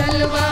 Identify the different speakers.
Speaker 1: चलवा